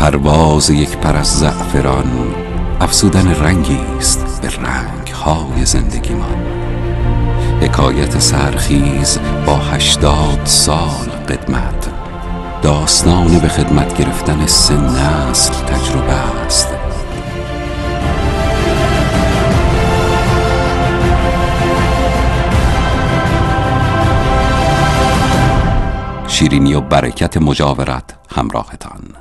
پرواز یک پر از زعفران افسودن رنگی است به رنگ های زندگی ما حکایت سرخیز با هشتاد سال قدمت داستان به خدمت گرفتن سه نسل تجربه است. شیرینی و برکت مجاورت همراهتان.